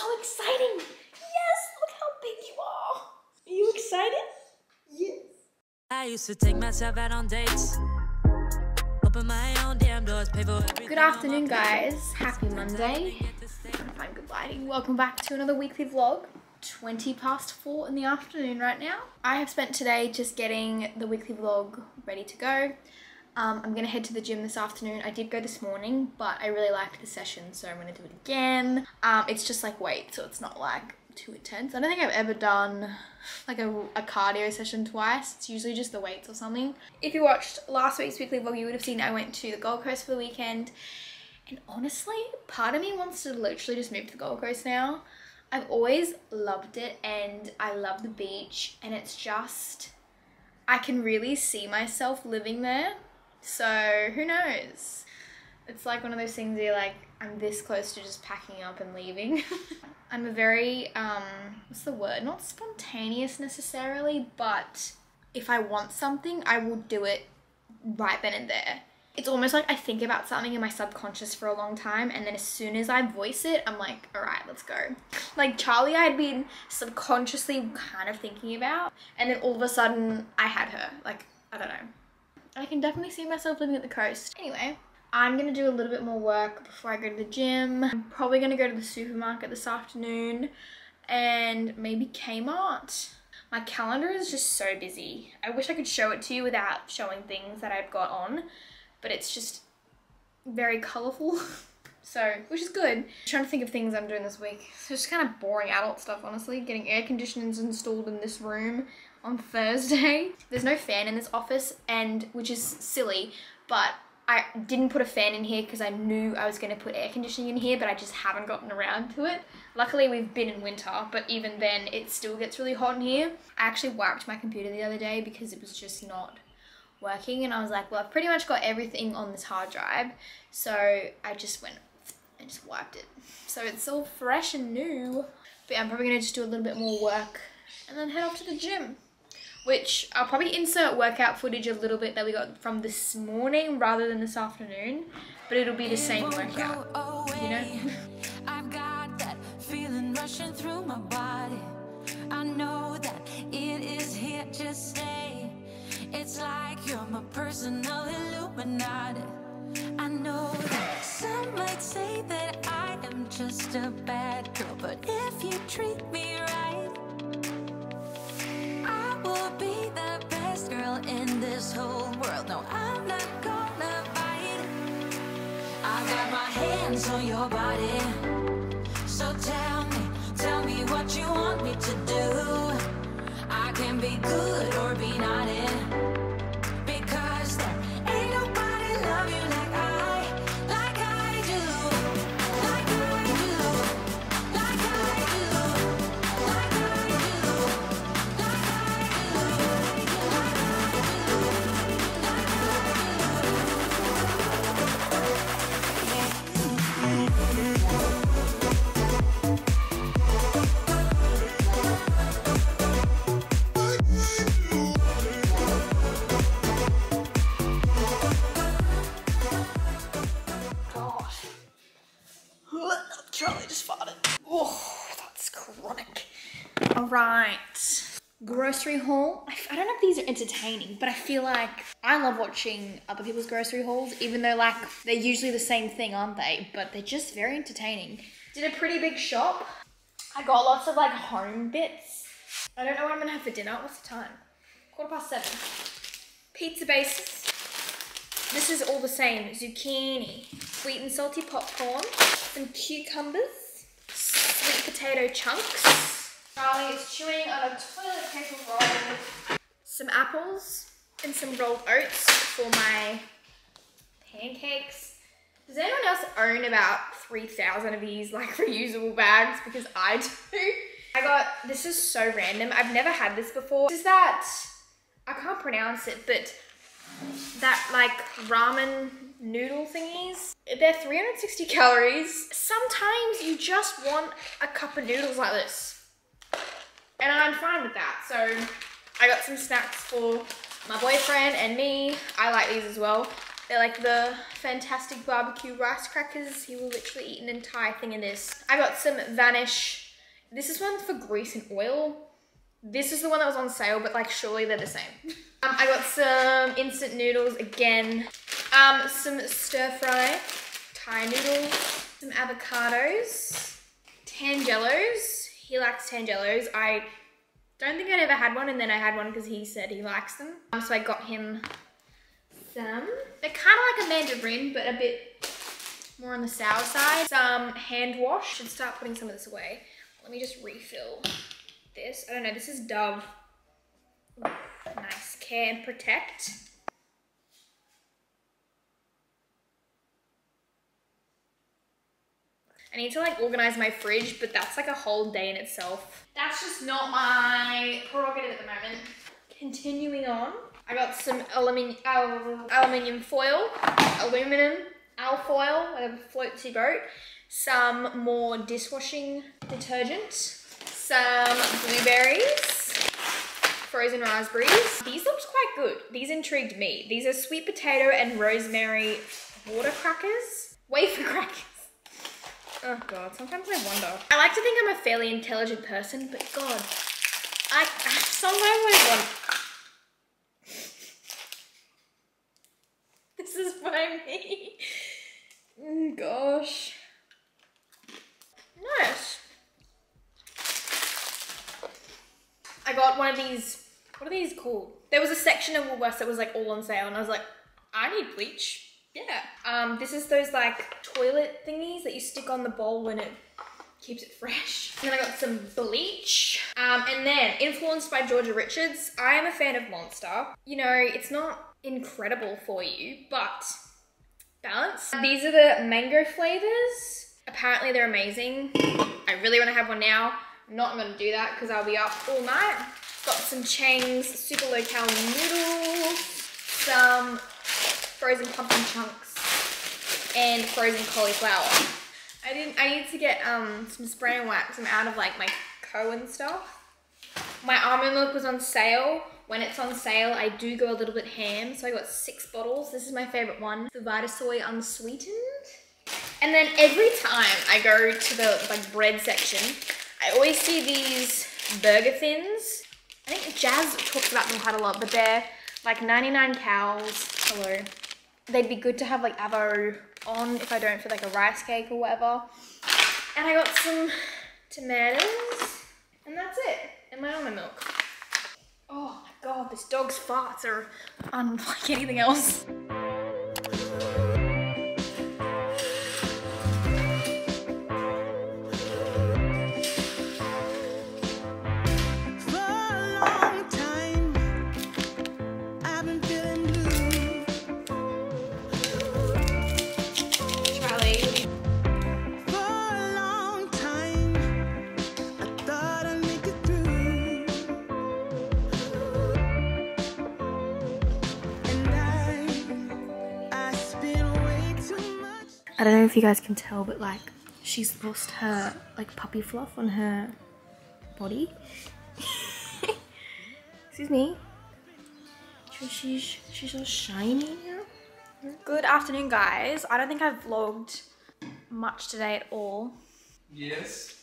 so exciting. Yes, look how big you are. Are you excited? Yes. I used to take myself out on dates. Open my own damn doors, pay for Good afternoon, guys. Happy Monday. Find good lighting. Welcome back to another weekly vlog. 20 past 4 in the afternoon right now. I have spent today just getting the weekly vlog ready to go. Um, I'm going to head to the gym this afternoon. I did go this morning, but I really liked the session, so I'm going to do it again. Um, it's just like weight, so it's not like too intense. I don't think I've ever done like a, a cardio session twice. It's usually just the weights or something. If you watched last week's weekly vlog, you would have seen I went to the Gold Coast for the weekend. And honestly, part of me wants to literally just move to the Gold Coast now. I've always loved it and I love the beach and it's just, I can really see myself living there. So who knows? It's like one of those things where you're like, I'm this close to just packing up and leaving. I'm a very, um, what's the word? Not spontaneous necessarily, but if I want something, I will do it right then and there. It's almost like I think about something in my subconscious for a long time, and then as soon as I voice it, I'm like, all right, let's go. Like Charlie, I had been subconsciously kind of thinking about, and then all of a sudden, I had her. Like, I don't know. I can definitely see myself living at the coast. Anyway, I'm gonna do a little bit more work before I go to the gym. I'm probably gonna go to the supermarket this afternoon and maybe Kmart. My calendar is just so busy. I wish I could show it to you without showing things that I've got on, but it's just very colorful. So, which is good. I'm trying to think of things I'm doing this week. So just kind of boring adult stuff, honestly. Getting air conditioners installed in this room on Thursday. There's no fan in this office, and which is silly, but I didn't put a fan in here because I knew I was going to put air conditioning in here, but I just haven't gotten around to it. Luckily, we've been in winter, but even then, it still gets really hot in here. I actually wiped my computer the other day because it was just not working, and I was like, well, I've pretty much got everything on this hard drive, so I just went and just wiped it. So it's all fresh and new. But I'm probably going to just do a little bit more work and then head off to the gym which I'll probably insert workout footage a little bit that we got from this morning rather than this afternoon, but it'll be the same workout, you know? I've got that feeling rushing through my body. I know that it is here to stay. It's like you're my personal Illuminati. I know that some might say that I am just a bad girl, but if you treat me right, Be the best girl in this whole world. No, I'm not gonna bite. I got my hands on your body. So tell me, tell me what you want me to do. I can be good or be Grocery haul. I I don't know if these are entertaining, but I feel like I love watching other people's grocery hauls, even though like they're usually the same thing, aren't they? But they're just very entertaining. Did a pretty big shop. I got lots of like home bits. I don't know what I'm gonna have for dinner. What's the time? Quarter past seven. Pizza bases. This is all the same. Zucchini, sweet and salty popcorn, some cucumbers, sweet potato chunks. Charlie is chewing on a toilet paper roll. Some apples and some rolled oats for my pancakes. Does anyone else own about 3,000 of these like reusable bags? Because I do. I got, this is so random. I've never had this before. This is that, I can't pronounce it, but that like ramen noodle thingies. They're 360 calories. Sometimes you just want a cup of noodles like this. And I'm fine with that. So I got some snacks for my boyfriend and me. I like these as well. They're like the fantastic barbecue rice crackers. He will literally eat an entire thing in this. I got some Vanish. This is one for grease and oil. This is the one that was on sale, but like surely they're the same. Um, I got some instant noodles again. Um, some stir fry Thai noodles, some avocados, Tangelos. He likes Tangelos. I don't think I'd ever had one, and then I had one because he said he likes them. Um, so I got him some. They're kind of like a mandarin, but a bit more on the sour side. Some hand wash. Should start putting some of this away. Let me just refill this. I don't know, this is Dove. Nice. Care and Protect. I need to like organize my fridge, but that's like a whole day in itself. That's just not my prerogative at the moment. Continuing on, I got some aluminium, al aluminium foil, aluminum alfoil, whatever floats your boat, some more dishwashing detergent, some blueberries, frozen raspberries. These looked quite good. These intrigued me. These are sweet potato and rosemary water crackers, wafer crackers. Oh god, sometimes I wonder. I like to think I'm a fairly intelligent person, but god, I sometimes I wonder. This is by me. Mm, gosh. Nice. I got one of these, what are these called? There was a section of Woolworths that was like all on sale and I was like, I need bleach. Yeah. Um, this is those like toilet thingies that you stick on the bowl when it keeps it fresh. And then I got some bleach. Um, and then, influenced by Georgia Richards, I am a fan of Monster. You know, it's not incredible for you, but balance. These are the mango flavors. Apparently they're amazing. I really want to have one now. I'm not going to do that because I'll be up all night. Got some Chang's super low cal noodles, some frozen pumpkin chunks, and frozen cauliflower. I didn't. I need to get um some spray and wax. I'm out of like my Cohen stuff. My almond milk was on sale. When it's on sale, I do go a little bit ham. So I got six bottles. This is my favorite one, the Vitasoy unsweetened. And then every time I go to the like bread section, I always see these burger thins. I think Jazz talks about them quite a lot, but they're like 99 cows. Hello. They'd be good to have like avo on if I don't feel like a rice cake or whatever. And I got some tomatoes, and that's it. And my almond milk. Oh my god, this dog's farts are unlike anything else. If you guys can tell, but like she's lost her like puppy fluff on her body. Excuse me. So she's she's all shiny now. Good afternoon, guys. I don't think I've vlogged much today at all. Yes.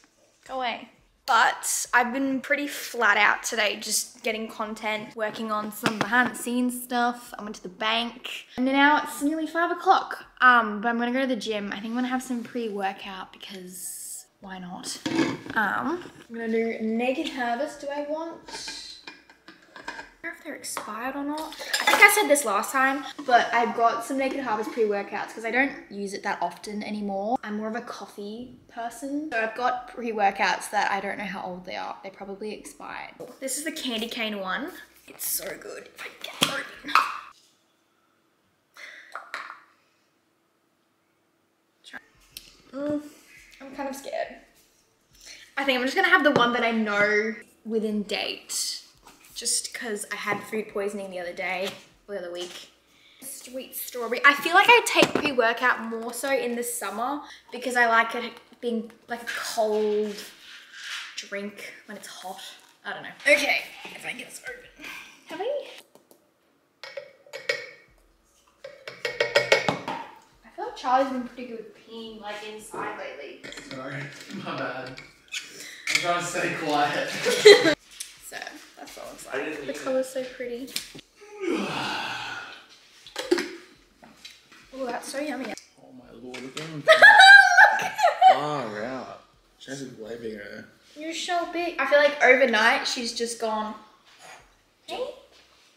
Go away. But I've been pretty flat out today, just getting content, working on some behind the scenes stuff. I went to the bank, and now it's nearly five o'clock. Um, but I'm gonna go to the gym. I think I'm gonna have some pre-workout because why not? Um, I'm gonna do Naked Harvest. Do I want? Know if they're expired or not. I think I said this last time, but I've got some Naked Harvest pre-workouts because I don't use it that often anymore. I'm more of a coffee person. So I've got pre-workouts that I don't know how old they are. They probably expired. This is the candy cane one. It's so good. If I get. Mm, I'm kind of scared. I think I'm just gonna have the one that I know within date just because I had food poisoning the other day, or the other week. Sweet strawberry. I feel like I take pre-workout more so in the summer because I like it being like a cold drink when it's hot. I don't know. Okay, if I get this open. Have I? Feel like Charlie's been pretty good with peeing like inside lately. Sorry, my bad. I'm trying to stay quiet. So that's all it's I like. didn't The even- colour's so pretty. Oh, that's so yummy. oh my lord, look at him. Far out. Jazzy's way bigger. You're so big. I feel like overnight she's just gone. Hey,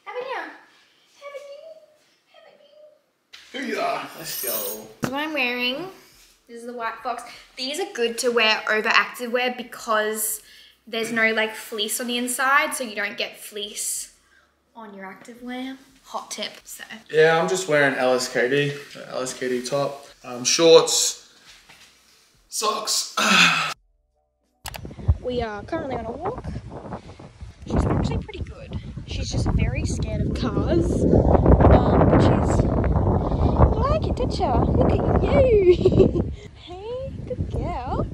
have a now. Have a new. Have a new. Here you are. Let's go. This is what I'm wearing. This is the White Fox. These are good to wear over activewear because there's no like fleece on the inside, so you don't get fleece on your activewear. Hot tip. So Yeah, I'm just wearing LSKD, LSKD top, um, shorts, socks. we are currently on a walk. She's actually pretty good. She's just very scared of cars. Um, but she's you like it, did ya? Look at you. hey, good girl.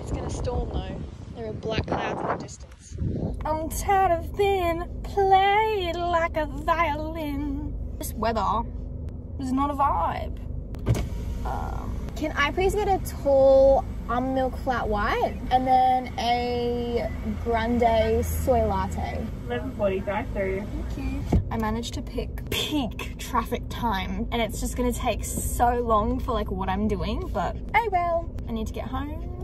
It's gonna storm though. There are black clouds in the distance. I'm tired of being played like a violin. This weather is not a vibe. Um, can I please get a tall almond milk flat white and then a grande soy latte? 11:45 through. Thank you. I managed to pick peak traffic time and it's just gonna take so long for like what I'm doing, but oh well. I need to get home.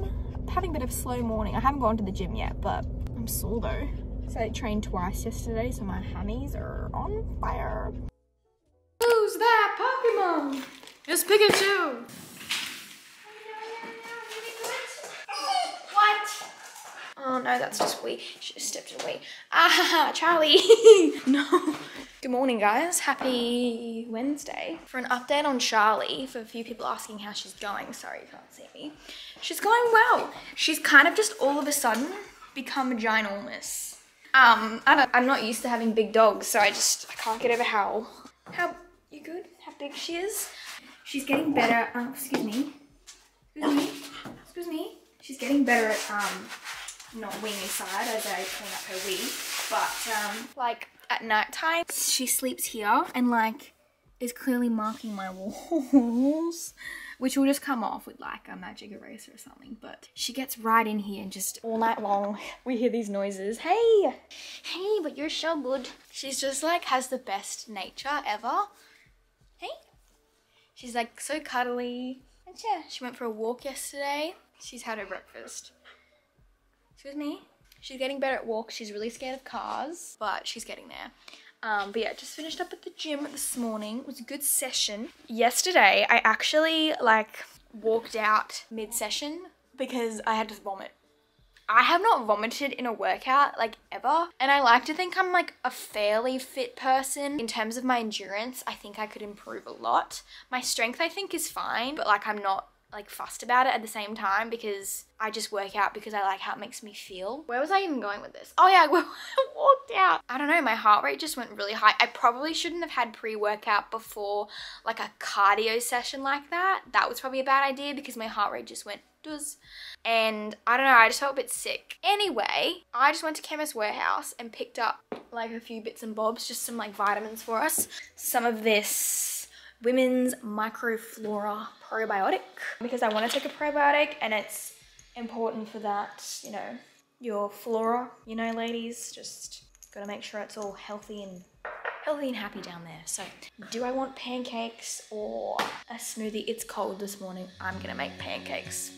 I'm having a bit of a slow morning. I haven't gone to the gym yet, but I'm sore though. So I trained twice yesterday, so my hammies are on fire. Who's that Pokemon? It's Pikachu. What? Oh no, that's just we. She just stepped away. Ah, Charlie. no. Good morning, guys. Happy Wednesday. For an update on Charlie, for a few people asking how she's going, sorry you can't see me. She's going well. She's kind of just all of a sudden become ginormous. Um, I I'm not used to having big dogs, so I just I can't get over how how you good? How big she is? She's getting better. Um, excuse me. Excuse me. Excuse me. She's getting better at um not weeing side as I clean up her wee. But um like at night time she sleeps here and like is clearly marking my walls. Which will just come off with like a magic eraser or something. But she gets right in here and just all night long we hear these noises. Hey! Hey, but you're so good. She's just like has the best nature ever. Hey? She's like so cuddly. And yeah, she went for a walk yesterday. She's had her breakfast. Excuse me? She's getting better at walks. She's really scared of cars, but she's getting there. Um, but yeah, just finished up at the gym this morning. It was a good session. Yesterday, I actually like walked out mid-session because I had to vomit. I have not vomited in a workout like ever. And I like to think I'm like a fairly fit person. In terms of my endurance, I think I could improve a lot. My strength I think is fine, but like I'm not like fussed about it at the same time because I just work out because I like how it makes me feel. Where was I even going with this? Oh yeah, I walked out. I don't know, my heart rate just went really high. I probably shouldn't have had pre-workout before like a cardio session like that. That was probably a bad idea because my heart rate just went does. And I don't know, I just felt a bit sick. Anyway, I just went to Chemist Warehouse and picked up like a few bits and bobs, just some like vitamins for us. Some of this women's microflora probiotic because I want to take a probiotic and it's important for that, you know, your flora, you know, ladies, just gotta make sure it's all healthy and healthy and happy down there. So, do I want pancakes or a smoothie? It's cold this morning. I'm gonna make pancakes.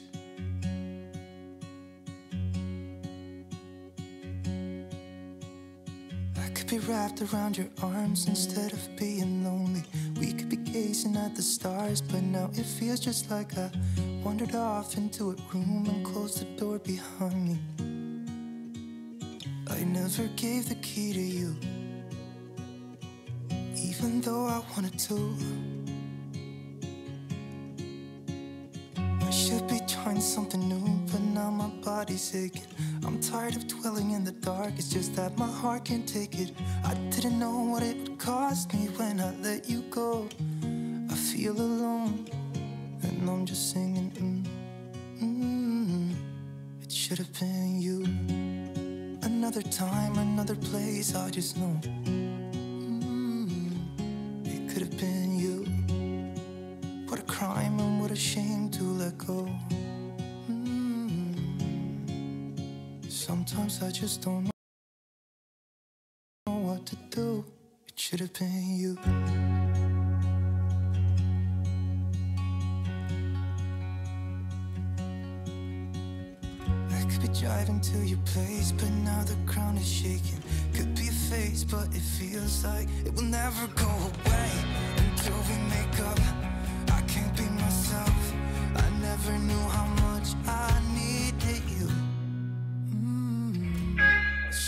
Be wrapped around your arms instead of being lonely. We could be gazing at the stars, but now it feels just like I wandered off into a room and closed the door behind me. I never gave the key to you, even though I wanted to. I should be trying something new, but now my body's aching. I'm tired of dwelling in the dark, it's just that my heart can't take it. I didn't know what it would cost me when I let you go. I feel alone, and I'm just singing, mm, mm, it should have been you. Another time, another place, I just know. Just don't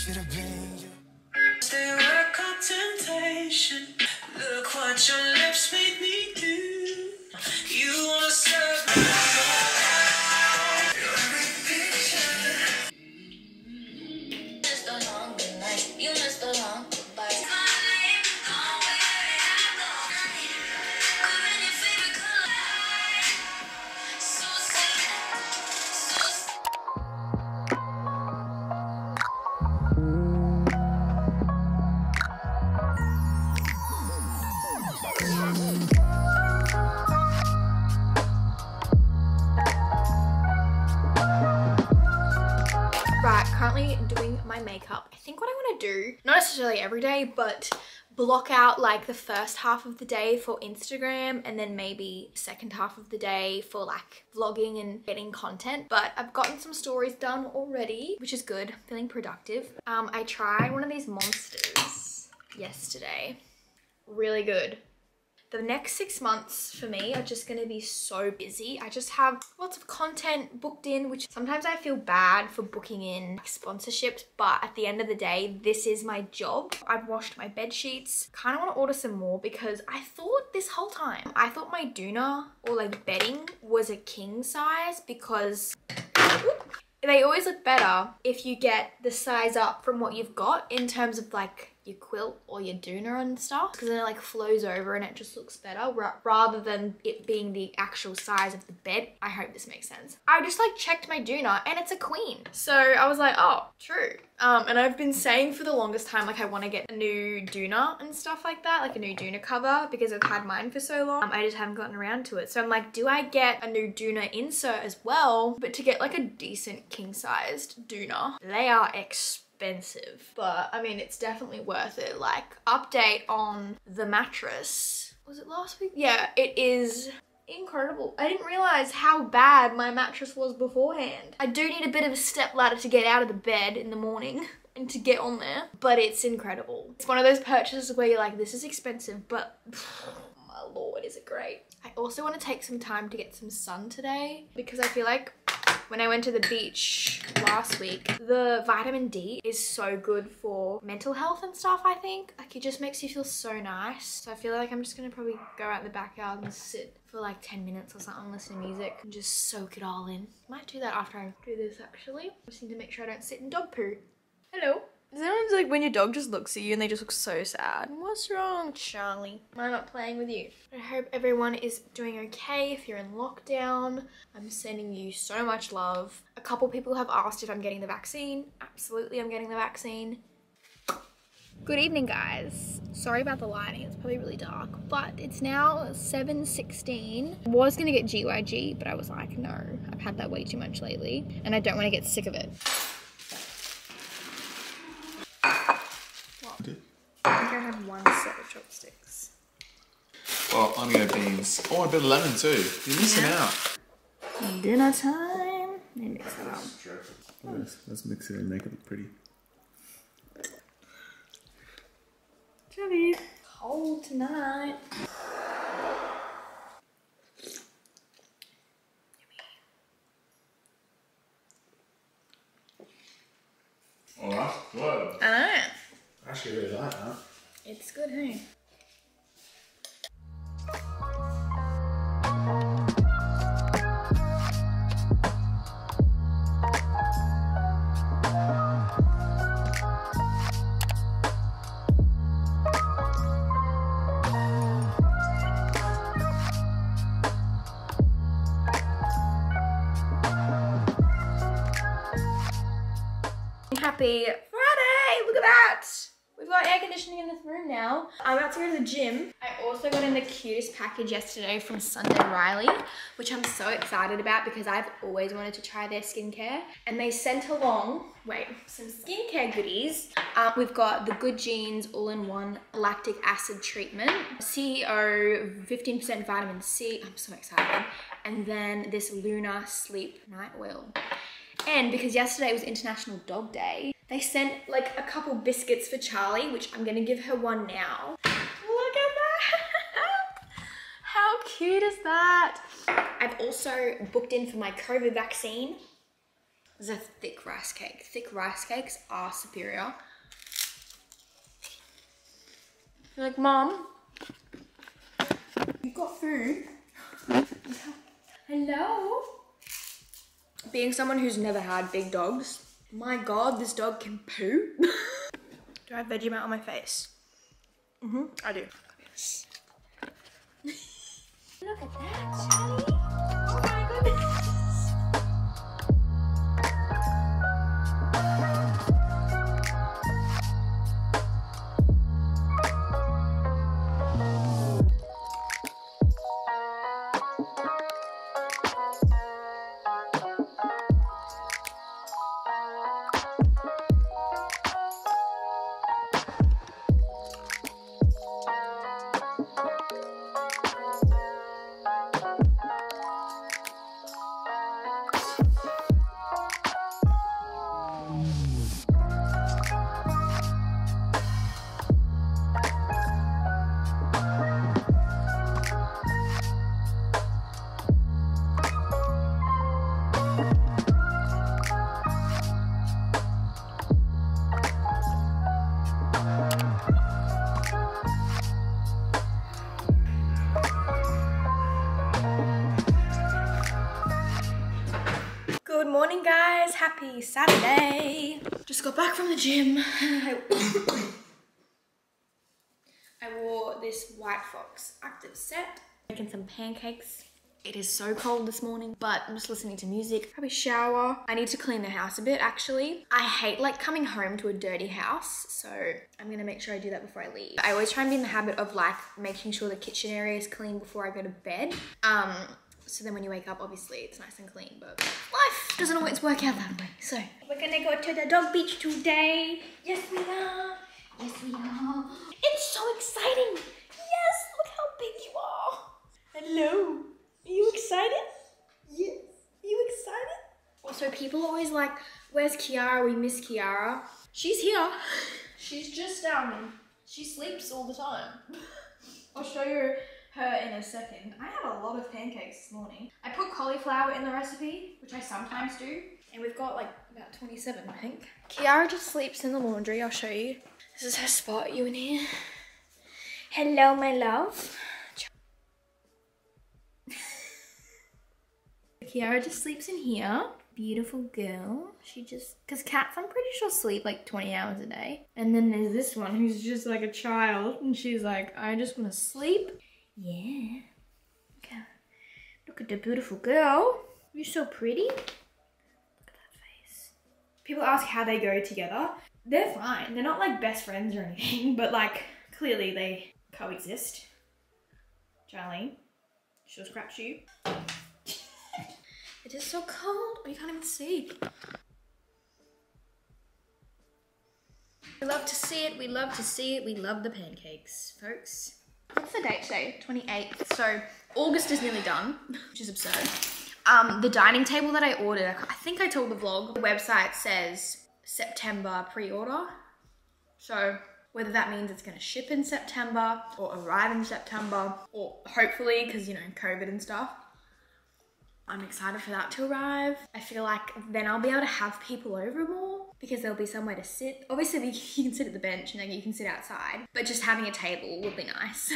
should have been block out like the first half of the day for Instagram and then maybe second half of the day for like vlogging and getting content. But I've gotten some stories done already, which is good. Feeling productive. Um, I tried one of these monsters yesterday. Really good. The next six months for me are just going to be so busy. I just have lots of content booked in, which sometimes I feel bad for booking in sponsorships, but at the end of the day, this is my job. I've washed my bed sheets. Kind of want to order some more because I thought this whole time, I thought my doona or like bedding was a king size because they always look better if you get the size up from what you've got in terms of like your quilt or your doona and stuff because then it like flows over and it just looks better rather than it being the actual size of the bed. I hope this makes sense. I just like checked my doona and it's a queen. So I was like, oh, true. Um, and I've been saying for the longest time like I want to get a new doona and stuff like that, like a new doona cover because I've had mine for so long. Um, I just haven't gotten around to it. So I'm like, do I get a new doona insert as well? But to get like a decent king sized doona, they are expensive. Expensive, but I mean, it's definitely worth it. Like, update on the mattress. Was it last week? Yeah, it is incredible. I didn't realize how bad my mattress was beforehand. I do need a bit of a step ladder to get out of the bed in the morning and to get on there, but it's incredible. It's one of those purchases where you're like, this is expensive, but my lord, is it great. I also want to take some time to get some sun today because I feel like when I went to the beach last week, the vitamin D is so good for mental health and stuff, I think. Like, it just makes you feel so nice. So I feel like I'm just gonna probably go out in the backyard and sit for like 10 minutes or something, listen to music, and just soak it all in. Might do that after I do this, actually. Just need to make sure I don't sit in dog poo. Hello. Anyone like when your dog just looks at you and they just look so sad? What's wrong, Charlie? I'm not playing with you. I hope everyone is doing okay if you're in lockdown. I'm sending you so much love. A couple people have asked if I'm getting the vaccine. Absolutely, I'm getting the vaccine. Good evening, guys. Sorry about the lighting. It's probably really dark, but it's now 7:16. I was gonna get GYG, but I was like, no, I've had that way too much lately, and I don't want to get sick of it. I think I had one set of chopsticks. Well, onion beans. Oh, a bit of lemon too. You're missing Yeah. out. Dinner time. Let me mix it up. Let's, let's mix it and make it look pretty. Jelly. Cold tonight. Alright, good. I know. I actually really like that. It's good, hey? I also got in the cutest package yesterday from Sunday Riley, which I'm so excited about because I've always wanted to try their skincare. And they sent along, wait, some skincare goodies. Uh, we've got the Good Genes All-in-One Lactic Acid Treatment, CEO 15% Vitamin C. I'm so excited. And then this Luna Sleep Night Oil. And because yesterday was International Dog Day, they sent like a couple biscuits for Charlie, which I'm gonna give her one now. Look at that! How cute is that? I've also booked in for my COVID vaccine. There's a thick rice cake. Thick rice cakes are superior. You're like, Mom, you've got food. Hello? Being someone who's never had big dogs, my god, this dog can poo. do I have Vegemite on my face? Mm-hmm, I do. Look at that, Charlie. Happy Saturday. Just got back from the gym. I I wore this White Fox active set, making some pancakes. It is so cold this morning, but I'm just listening to music, probably shower. I need to clean the house a bit actually. I hate like coming home to a dirty house, so I'm gonna make sure I do that before I leave. I always try and be in the habit of like making sure the kitchen area is clean before I go to bed. Um, so then when you wake up, obviously it's nice and clean, but life doesn't always work out that way. So we're gonna go to the dog beach today. Yes, we are. Yes, we are. It's so exciting. Yes, look how big you are. Hello. Are you excited? Yes. Are you excited? Also, people always like, where's Kiara? We miss Kiara. She's here. She's just, um, she sleeps all the time. I'll show you her in a second. I had a lot of pancakes this morning. I put cauliflower in the recipe, which I sometimes do. And we've got like about 27, I think. Kiara just sleeps in the laundry. I'll show you. This is her spot, you in here. Hello, my love. Kiara just sleeps in here. Beautiful girl. She just, because cats, I'm pretty sure sleep like 20 hours a day. And then there's this one who's just like a child. And she's like, I just want to sleep. Yeah. Okay. Look at the beautiful girl. You're so pretty. Look at that face. People ask how they go together. They're fine. They're not like best friends or anything, but like clearly they coexist. Charlie, she'll scratch you. It is so cold. You can't even see. We love to see it. We love to see it. We love the pancakes, folks. What's the date today? 28th. So August is nearly done, which is absurd. Um, the dining table that I ordered, I think I told the vlog, the website says September pre-order. So whether that means it's gonna ship in September or arrive in September or hopefully, because you know, COVID and stuff. I'm excited for that to arrive. I feel like then I'll be able to have people over more because there'll be somewhere to sit. Obviously, you can sit at the bench and then you can sit outside, but just having a table would be nice.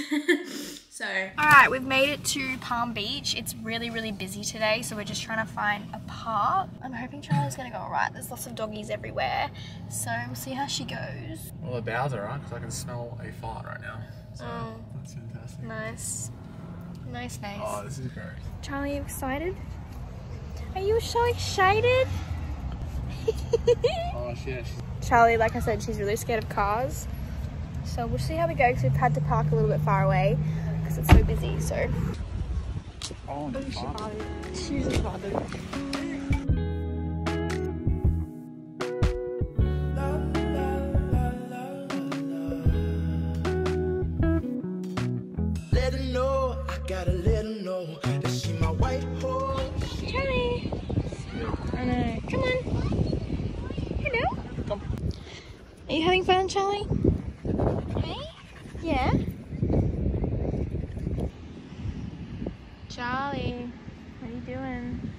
so, all right, we've made it to Palm Beach. It's really, really busy today, so we're just trying to find a park. I'm hoping Charlie's gonna go all right. There's lots of doggies everywhere, so we'll see how she goes. Well, the bows are on because I can smell a fart right now. So Oh. that's fantastic. Nice. Nice, nice. Oh, this is great. Charlie, you excited? Are you so excited? Oh, shit. Charlie, like I said, she's really scared of cars. So we'll see how we go because we've had to park a little bit far away because it's so busy. So. Oh, she farted. She just. Let her know, I gotta let her know having fun, Charlie? Hey? Yeah. Charlie, what are you doing?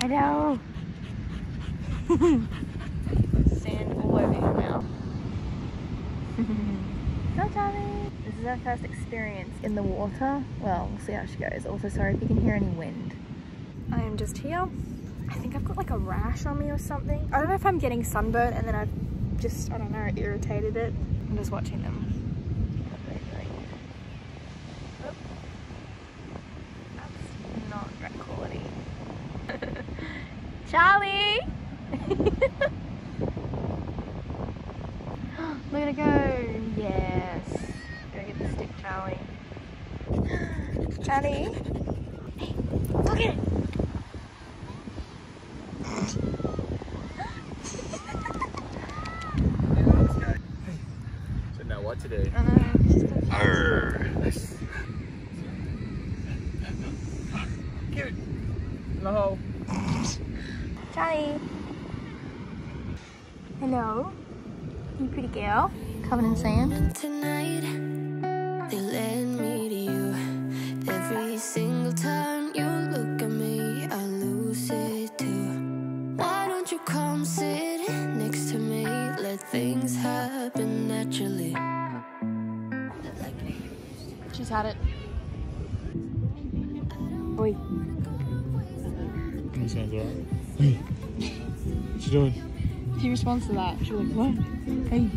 Hello. Sand all over your mouth. Go, Charlie. This is our first experience in the water. Well, we'll see how she goes. Also, sorry if you can hear any wind. I am just here. I think I've got like a rash on me or something. I don't know if I'm getting sunburnt and then I've just, I don't know, irritated it. I'm just watching them. Not great quality. Charlie! Look at it go. Yes. Go get the stick, Charlie. Charlie. Sit next to me? Let things happen naturally. She's had it. Oi. That sounds alright. Hey. What you doing? She responds to that. She's like, what? Hey.